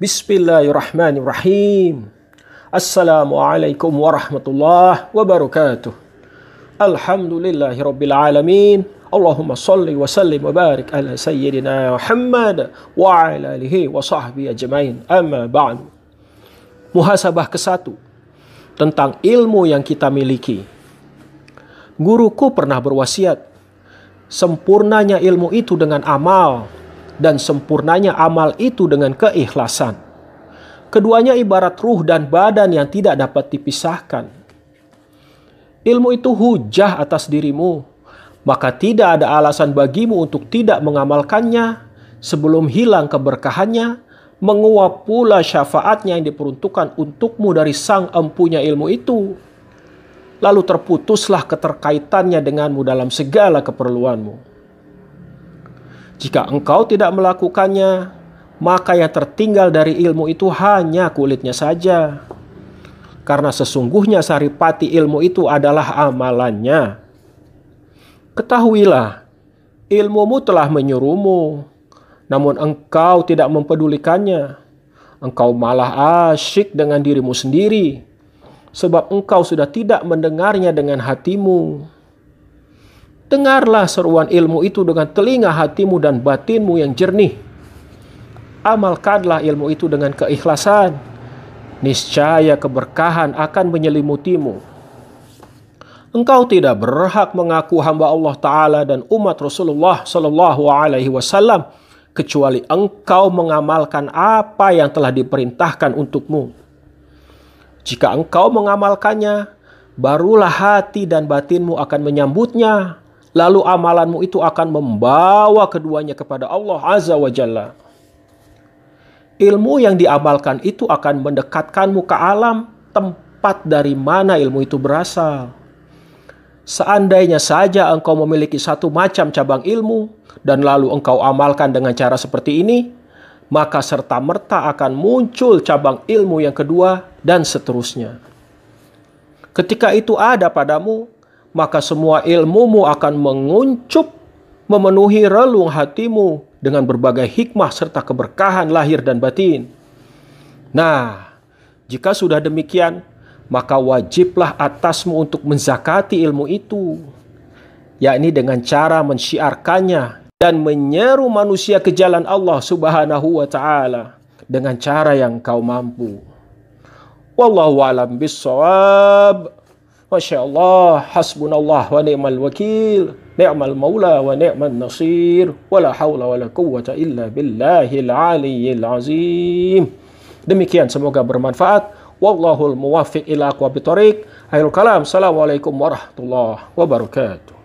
Bismillahirrahmanirrahim. Assalamualaikum warahmatullahi wabarakatuh. Alhamdulillahirabbil alamin. Allahumma salli wa sallim wa barik ala sayyidina Muhammad wa ala alihi wa sahbihi ajmain. Amma ba'du. Muhasabah ke-1 tentang ilmu yang kita miliki. Guruku pernah berwasiat, sempurnanya ilmu itu dengan amal dan sempurnanya amal itu dengan keikhlasan. Keduanya ibarat ruh dan badan yang tidak dapat dipisahkan. Ilmu itu hujah atas dirimu, maka tidak ada alasan bagimu untuk tidak mengamalkannya sebelum hilang keberkahannya, menguap pula syafaatnya yang diperuntukkan untukmu dari sang empunya ilmu itu. Lalu terputuslah keterkaitannya denganmu dalam segala keperluanmu. Jika engkau tidak melakukannya, maka yang tertinggal dari ilmu itu hanya kulitnya saja. Karena sesungguhnya saripati ilmu itu adalah amalannya. Ketahuilah, ilmumu telah menyuruhmu, namun engkau tidak mempedulikannya. Engkau malah asyik dengan dirimu sendiri, sebab engkau sudah tidak mendengarnya dengan hatimu. Dengarlah seruan ilmu itu dengan telinga hatimu dan batinmu yang jernih. Amalkanlah ilmu itu dengan keikhlasan. Niscaya keberkahan akan menyelimutimu. Engkau tidak berhak mengaku hamba Allah Ta'ala dan umat Rasulullah Sallallahu Alaihi Wasallam kecuali engkau mengamalkan apa yang telah diperintahkan untukmu. Jika engkau mengamalkannya, barulah hati dan batinmu akan menyambutnya lalu amalanmu itu akan membawa keduanya kepada Allah Azza wa Jalla. Ilmu yang diamalkan itu akan mendekatkanmu ke alam tempat dari mana ilmu itu berasal. Seandainya saja engkau memiliki satu macam cabang ilmu dan lalu engkau amalkan dengan cara seperti ini, maka serta-merta akan muncul cabang ilmu yang kedua dan seterusnya. Ketika itu ada padamu, maka semua ilmumu akan menguncup memenuhi relung hatimu dengan berbagai hikmah serta keberkahan lahir dan batin. Nah, jika sudah demikian, maka wajiblah atasmu untuk menzakati ilmu itu, yakni dengan cara mensyiarkannya dan menyeru manusia ke jalan Allah Subhanahu wa taala dengan cara yang kau mampu. Wallahu alam bissawab. ما شاء الله حسبنا الله ونعم الوكيل نعم المولى ونعم النصير ولا حول ولا قوة إلا بالله العلي العظيم demikian semoga bermanfaat wallahul muwaffiq ila aqwamit thoriq akhirul kalam assalamualaikum warahmatullahi wabarakatuh